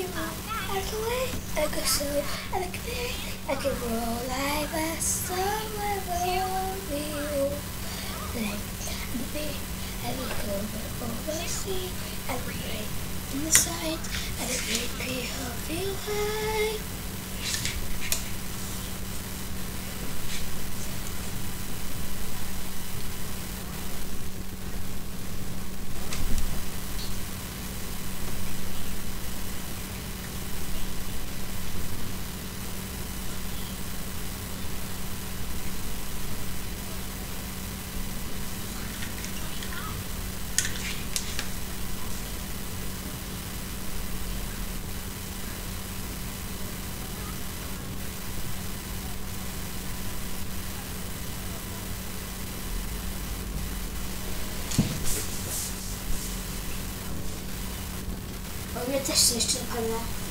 I the way I go so I like the I can roll like a summer romeo. Like the bee and the over over the sea and the rain in the sight and the great people feel Bo też jeszcze pada.